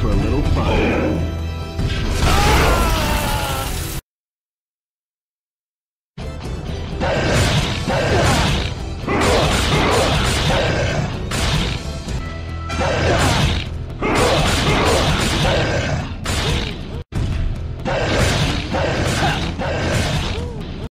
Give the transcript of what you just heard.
for a little fun.